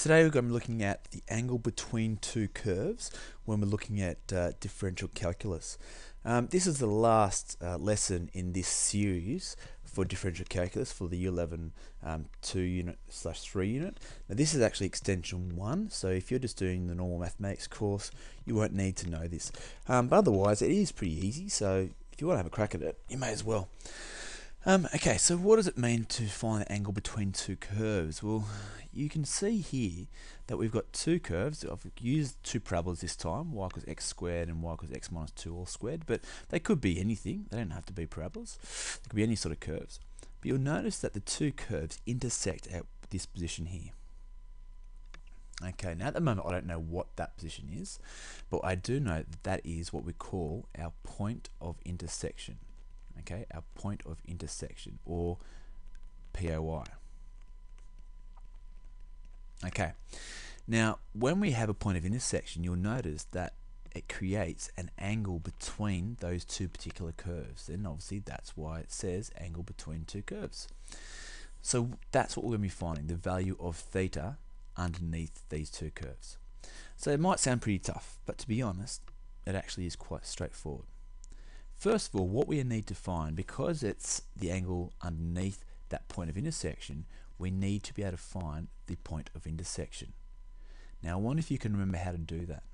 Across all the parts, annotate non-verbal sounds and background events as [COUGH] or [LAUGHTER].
Today we're going to be looking at the angle between two curves when we're looking at uh, differential calculus. Um, this is the last uh, lesson in this series for differential calculus for the Year 11 um, 2 unit slash 3 unit. Now this is actually extension 1, so if you're just doing the normal mathematics course, you won't need to know this. Um, but otherwise, it is pretty easy, so if you want to have a crack at it, you may as well. Um, okay, so what does it mean to find the angle between two curves? Well, you can see here that we've got two curves. I've used two parabolas this time, y equals x squared and y equals x minus 2 all squared, but they could be anything. They don't have to be parabolas. They could be any sort of curves. But you'll notice that the two curves intersect at this position here. Okay, now at the moment I don't know what that position is, but I do know that that is what we call our point of intersection okay, our point of intersection or POI. Okay, now when we have a point of intersection, you'll notice that it creates an angle between those two particular curves. And obviously that's why it says angle between two curves. So that's what we're going to be finding, the value of theta underneath these two curves. So it might sound pretty tough, but to be honest, it actually is quite straightforward. First of all, what we need to find, because it's the angle underneath that point of intersection, we need to be able to find the point of intersection. Now, I wonder if you can remember how to do that.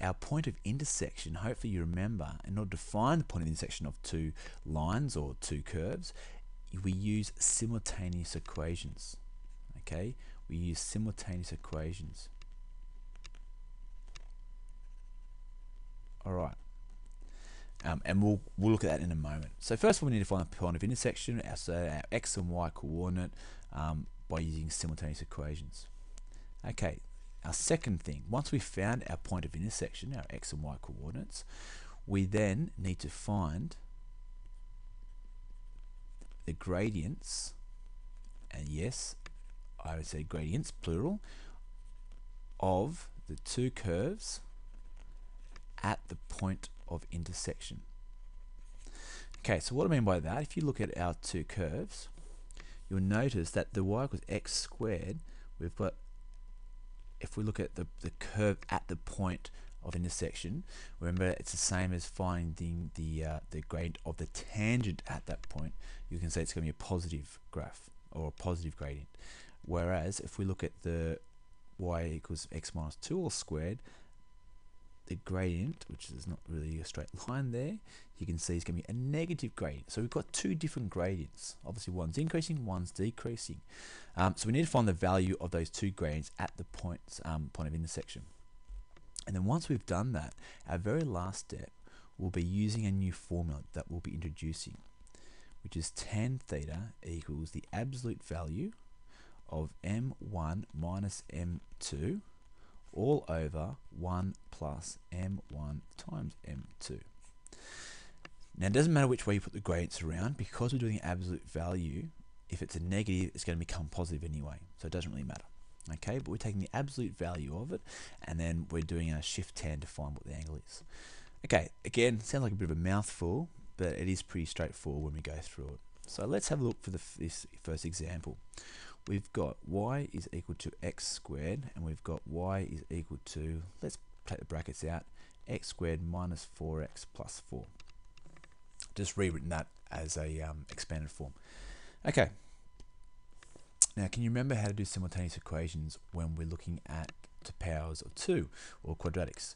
Our point of intersection, hopefully you remember, in order to find the point of intersection of two lines or two curves, we use simultaneous equations. Okay, we use simultaneous equations. All right. Um, and we'll, we'll look at that in a moment. So first of all, we need to find the point of intersection, our, so our x and y coordinate, um, by using simultaneous equations. Okay, our second thing, once we've found our point of intersection, our x and y coordinates, we then need to find the gradients, and yes, I would say gradients, plural, of the two curves at the point of intersection. Okay, so what I mean by that, if you look at our two curves, you'll notice that the y equals x squared, we've got, if we look at the, the curve at the point of intersection, remember it's the same as finding the, uh, the gradient of the tangent at that point, you can say it's going to be a positive graph or a positive gradient. Whereas if we look at the y equals x minus 2 all squared, the gradient, which is not really a straight [LAUGHS] line there, you can see it's going to be a negative gradient. So we've got two different gradients. Obviously one's increasing, one's decreasing. Um, so we need to find the value of those two gradients at the points, um, point of intersection. And then once we've done that, our very last step will be using a new formula that we'll be introducing, which is tan theta equals the absolute value of m1 minus m2 all over 1 plus m1 times m2. Now it doesn't matter which way you put the gradients around, because we're doing absolute value, if it's a negative, it's going to become positive anyway, so it doesn't really matter. Okay, but we're taking the absolute value of it, and then we're doing a shift tan to find what the angle is. Okay, again, sounds like a bit of a mouthful, but it is pretty straightforward when we go through it. So let's have a look for the, this first example we've got y is equal to x squared and we've got y is equal to, let's take the brackets out, x squared minus 4x plus 4. Just rewritten that as a um, expanded form. Okay. Now, can you remember how to do simultaneous equations when we're looking at powers of 2 or quadratics?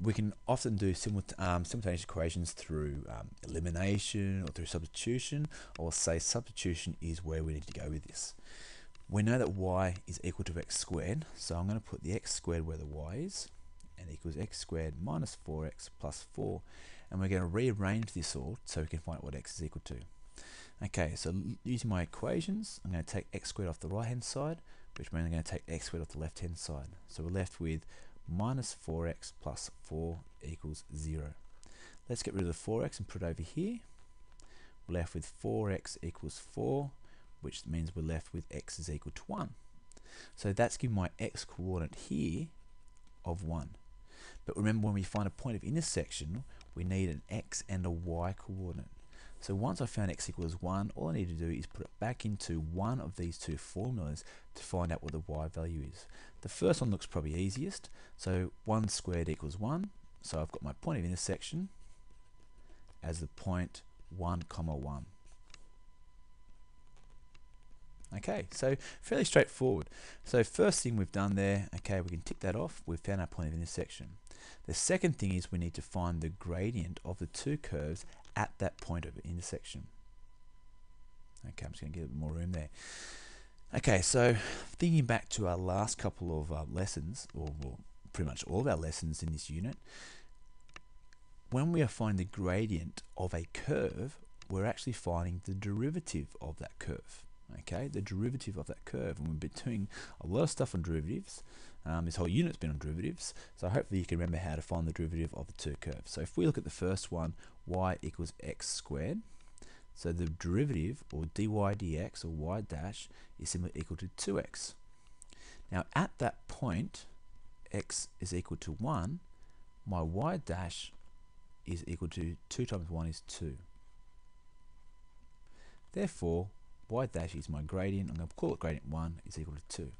We can often do um, simultaneous equations through um, elimination or through substitution, or say substitution is where we need to go with this. We know that y is equal to x squared, so I'm going to put the x squared where the y is, and equals x squared minus 4x plus 4, and we're going to rearrange this all so we can find what x is equal to. Okay, so using my equations, I'm going to take x squared off the right hand side, which means I'm going to take x squared off the left hand side. So we're left with minus 4x plus 4 equals 0. Let's get rid of the 4x and put it over here. We're left with 4x equals 4 which means we're left with x is equal to 1. So that's giving my x coordinate here of 1. But remember when we find a point of intersection, we need an x and a y coordinate. So once I found x equals 1, all I need to do is put it back into one of these two formulas to find out what the y value is. The first one looks probably easiest. So 1 squared equals 1. So I've got my point of intersection as the point 1 comma 1. Okay, so fairly straightforward. So first thing we've done there, okay, we can tick that off. We've found our point of intersection. The second thing is we need to find the gradient of the two curves at that point of intersection. Okay, I'm just going to a bit more room there. Okay, so thinking back to our last couple of uh, lessons, or well, pretty much all of our lessons in this unit, when we are finding the gradient of a curve, we're actually finding the derivative of that curve okay, the derivative of that curve. And we've been doing a lot of stuff on derivatives. Um, this whole unit's been on derivatives, so hopefully you can remember how to find the derivative of the two curves. So if we look at the first one, y equals x squared, so the derivative, or dy dx, or y dash, is simply equal to 2x. Now at that point, x is equal to 1, my y dash is equal to 2 times 1 is 2. Therefore, y dash is my gradient. I'm going to call it gradient 1 is equal to 2.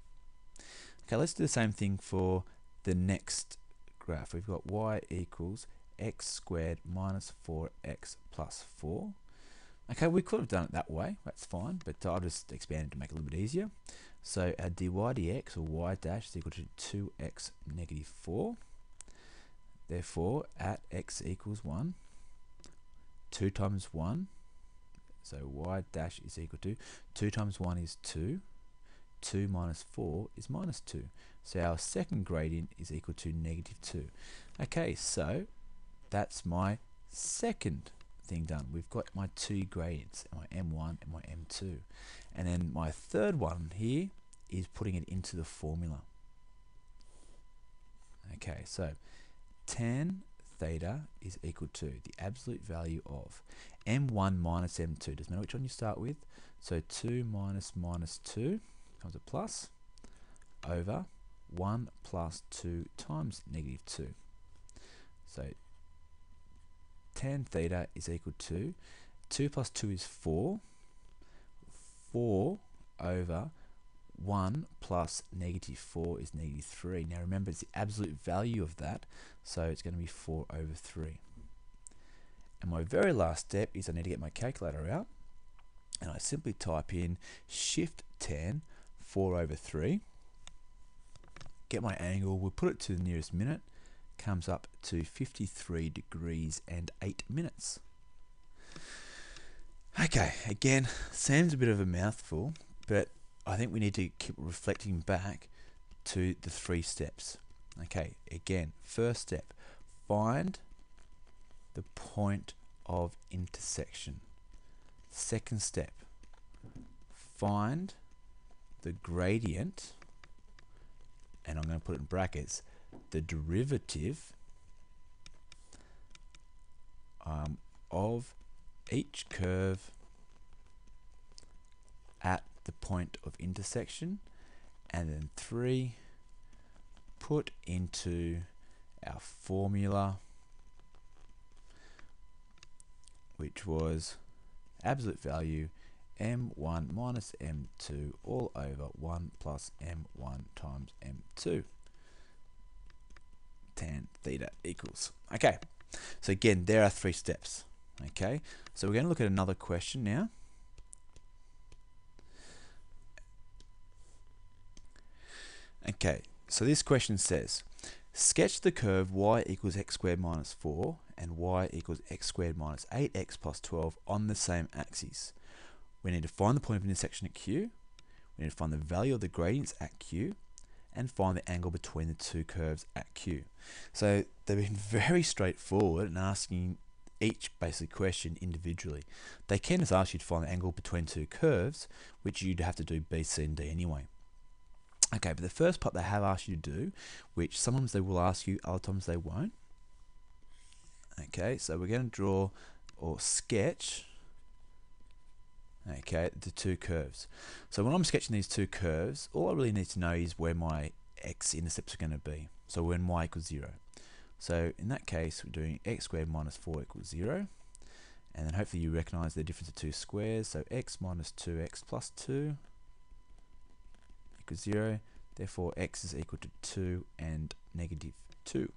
Okay, let's do the same thing for the next graph. We've got y equals x squared minus 4x plus 4. Okay, we could have done it that way, that's fine, but I'll just expand it to make it a little bit easier. So our dy dx, or y dash, is equal to 2x negative 4. Therefore, at x equals 1, 2 times 1 so y dash is equal to 2 times 1 is 2. 2 minus 4 is minus 2. So our second gradient is equal to negative 2. Okay, so that's my second thing done. We've got my two gradients, my M1 and my M2. And then my third one here is putting it into the formula. Okay, so tan theta is equal to the absolute value of m1 minus m2. Doesn't matter which one you start with. So 2 minus minus 2 comes a plus over 1 plus 2 times negative 2. So tan theta is equal to 2 plus 2 is 4. 4 over 1 plus negative 4 is negative 3. Now remember it's the absolute value of that, so it's going to be 4 over 3. And my very last step is I need to get my calculator out, and I simply type in shift tan 4 over 3, get my angle, we'll put it to the nearest minute, comes up to 53 degrees and 8 minutes. Okay, again, seems a bit of a mouthful, but I think we need to keep reflecting back to the three steps. Okay, again, first step, find the point of intersection. Second step, find the gradient, and I'm going to put it in brackets, the derivative um, of each curve at the point of intersection and then 3 put into our formula which was absolute value m1 minus m2 all over 1 plus m1 times m2 tan theta equals. Okay so again there are three steps. Okay so we're going to look at another question now. Okay, so this question says, sketch the curve y equals x squared minus 4 and y equals x squared minus 8x plus 12 on the same axes. We need to find the point of intersection at Q, we need to find the value of the gradients at Q, and find the angle between the two curves at Q. So they've been [LAUGHS] very straightforward in asking each basic question individually. They can just ask you to find the angle between two curves, which you'd have to do B, C, and D anyway. Okay, but the first part they have asked you to do, which sometimes they will ask you, other times they won't. Okay, so we're going to draw or sketch okay, the two curves. So when I'm sketching these two curves, all I really need to know is where my x-intercepts are going to be. So when y equals 0. So in that case, we're doing x squared minus 4 equals 0. and then hopefully you recognize the difference of two squares so x minus 2x plus 2 equals 0 therefore x is equal to 2 and negative 2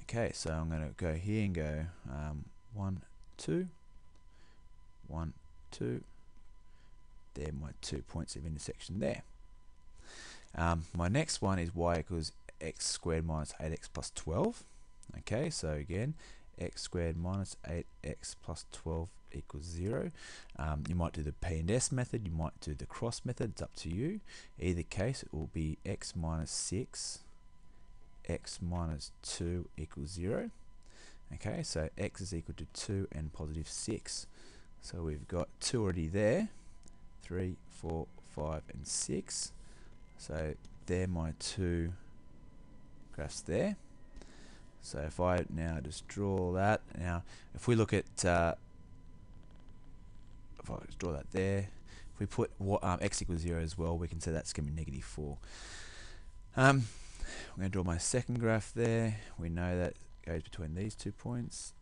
okay so I'm going to go here and go um, 1 2 1 2 there my two points of intersection there. Um, my next one is y equals x squared minus 8x plus 12 okay so again x squared minus 8x plus 12 equals 0. Um, you might do the P and S method, you might do the cross method, it's up to you. Either case, it will be x minus 6, x minus 2 equals 0. Okay, so x is equal to 2 and positive 6. So we've got 2 already there, 3, 4, 5 and 6. So they're my two graphs there. So if I now just draw that, now if we look at, uh, if I draw that there, if we put what, um, x equals 0 as well, we can say that's going to be negative 4. Um, I'm going to draw my second graph there. We know that goes between these two points.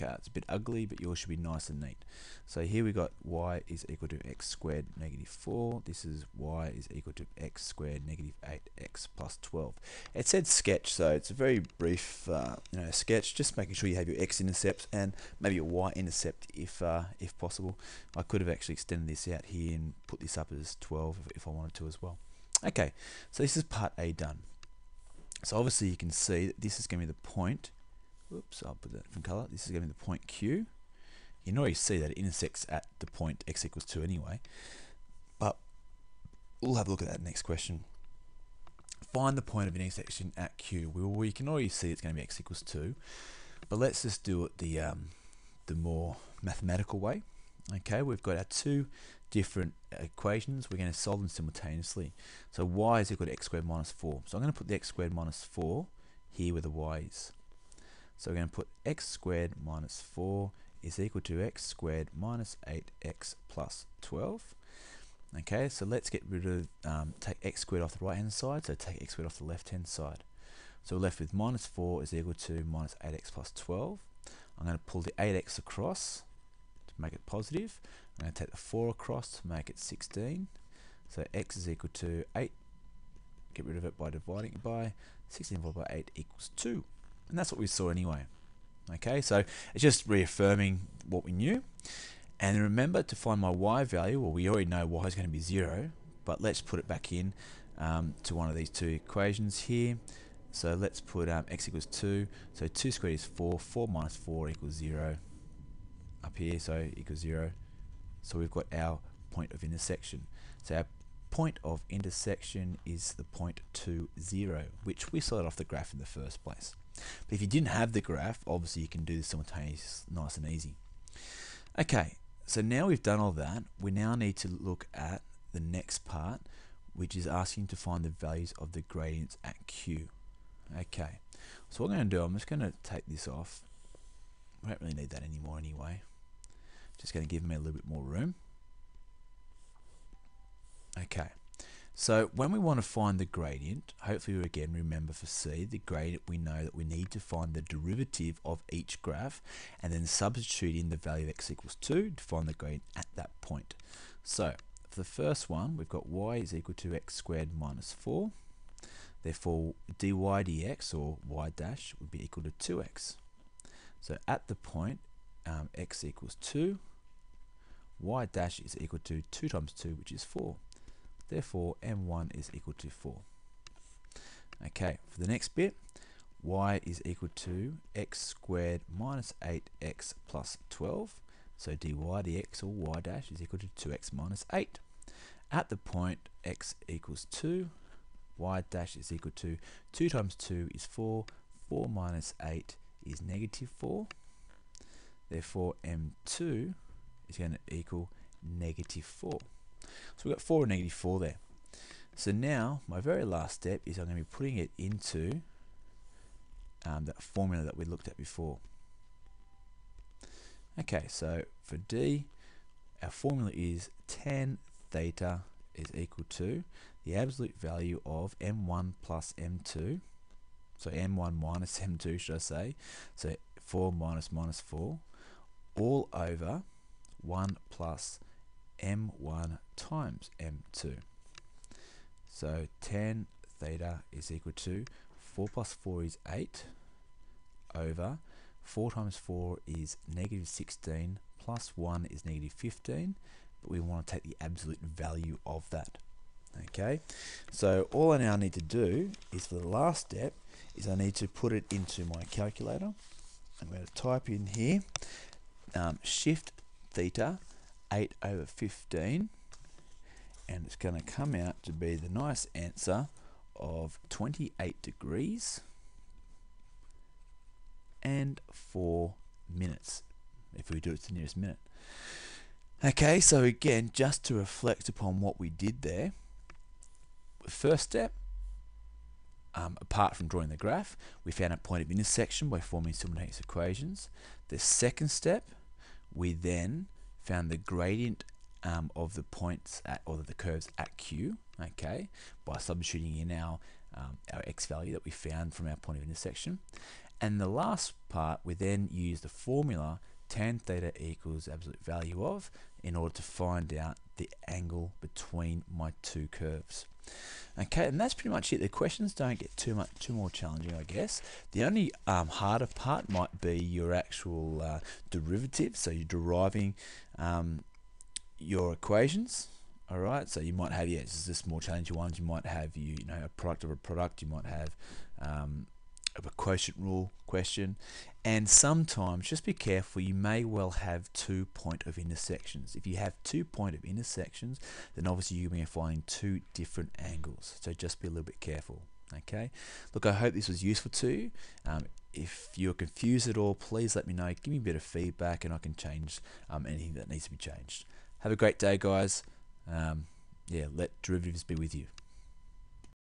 Okay, it's a bit ugly, but yours should be nice and neat. So here we got y is equal to x squared negative 4. This is y is equal to x squared negative 8x plus 12. It said sketch, so it's a very brief uh, you know, sketch, just making sure you have your x-intercept and maybe your y-intercept if, uh, if possible. I could have actually extended this out here and put this up as 12 if, if I wanted to as well. Okay, so this is part A done. So obviously you can see that this is going to be the point Oops, I'll put that in color. This is going to be the point Q. You can already see that it intersects at the point x equals 2 anyway. But we'll have a look at that next question. Find the point of intersection at Q. Well, we can already see it's going to be x equals 2. But let's just do it the, um, the more mathematical way. Okay, we've got our two different equations. We're going to solve them simultaneously. So y is equal to x squared minus 4. So I'm going to put the x squared minus 4 here where the y is. So we're going to put x squared minus 4 is equal to x squared minus 8x plus 12. Okay, so let's get rid of, um, take x squared off the right hand side, so take x squared off the left hand side. So we're left with minus 4 is equal to minus 8x plus 12. I'm going to pull the 8x across to make it positive. I'm going to take the 4 across to make it 16. So x is equal to 8. Get rid of it by dividing it by 16 divided by 8 equals 2. And that's what we saw anyway. Okay, so it's just reaffirming what we knew. And remember to find my y value, well we already know y is going to be 0, but let's put it back in um, to one of these two equations here. So let's put um, x equals 2, so 2 squared is 4, 4 minus 4 equals 0 up here, so equals 0. So we've got our point of intersection. So our point of intersection is the point 2, 0, which we saw off the graph in the first place. But if you didn't have the graph, obviously you can do this simultaneous, nice and easy. Okay, so now we've done all that, we now need to look at the next part, which is asking to find the values of the gradients at Q. Okay, so what I'm going to do, I'm just going to take this off. We don't really need that anymore anyway. Just going to give me a little bit more room. Okay, so when we want to find the gradient, hopefully we again remember for C, the gradient we know that we need to find the derivative of each graph and then substitute in the value of x equals 2 to find the gradient at that point. So for the first one, we've got y is equal to x squared minus 4. Therefore, dy dx, or y dash, would be equal to 2x. So at the point um, x equals 2, y dash is equal to 2 times 2, which is 4. Therefore, m1 is equal to 4. Okay, for the next bit, y is equal to x squared minus 8x plus 12. So dy dx or y dash is equal to 2x minus 8. At the point x equals 2, y dash is equal to 2 times 2 is 4, 4 minus 8 is negative 4. Therefore, m2 is going to equal negative 4. So we've got 4 and negative 4 there. So now, my very last step is I'm going to be putting it into um, that formula that we looked at before. Okay, so for D, our formula is tan theta is equal to the absolute value of m1 plus m2 so m1 minus [LAUGHS] m2 should I say, so 4 minus minus 4, all over 1 plus m1 times m2. So tan theta is equal to 4 plus 4 is 8 over 4 times 4 is negative 16 plus 1 is negative 15 but we want to take the absolute value of that okay so all I now need to do is for the last step is I need to put it into my calculator I'm going to type in here um, shift theta 8 over 15 and it's going to come out to be the nice answer of 28 degrees and 4 minutes if we do it to the nearest minute. Okay, so again, just to reflect upon what we did there, first step, um, apart from drawing the graph, we found a point of intersection by forming simultaneous equations. The second step, we then found the gradient um, of the points at, or the curves at Q, okay, by substituting in our um, our x value that we found from our point of intersection. And the last part, we then use the formula tan theta equals absolute value of in order to find out the angle between my two curves. Okay, and that's pretty much it. The questions don't get too much too more challenging, I guess. The only um, harder part might be your actual uh, derivative, so you're deriving um, your equations. All right, so you might have yes, this more challenging ones. You might have you, you know a product of a product. You might have um, a quotient rule question, and sometimes just be careful. You may well have two point of intersections. If you have two point of intersections, then obviously you may finding two different angles. So just be a little bit careful. Okay. Look, I hope this was useful to you. Um, if you're confused at all, please let me know. Give me a bit of feedback, and I can change um, anything that needs to be changed. Have a great day, guys. Um, yeah, let derivatives be with you.